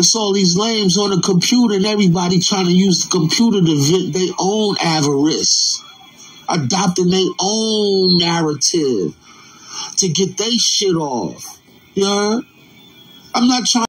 It's all these lames on the computer and everybody trying to use the computer to vent their own avarice, adopting their own narrative to get their shit off. You heard? I'm not trying.